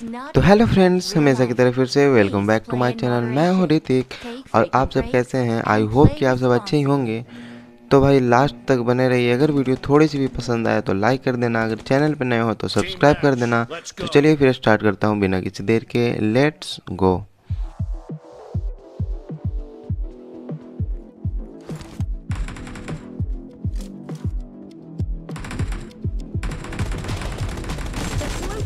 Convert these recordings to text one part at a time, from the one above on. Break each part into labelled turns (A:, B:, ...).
A: तो hello friends हमेशा की तरफ़ फिर से welcome back to my channel मैं हूँ ऋतिक और आप सब कैसे हैं? आई होप कि आप सब अच्छे ही होंगे। तो भाई लास्ट तक बने रहिए। अगर वीडियो थोड़ी सी भी पसंद आए तो लाइक कर देना। अगर चैनल पर नए हो तो सब्सक्राइब कर देना। तो चलिए फिर स्टार्ट करता हूँ बिना किसी देर के। Let's go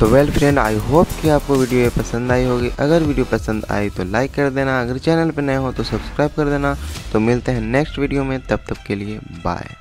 A: तो वेल फ्रेंड आई होप कि आपको वीडियो ये पसंद आई होगी। अगर वीडियो पसंद आई तो लाइक कर देना। अगर चैनल पर नए हो तो सब्सक्राइब कर देना। तो मिलते हैं नेक्स्ट वीडियो में। तब तक के लिए बाय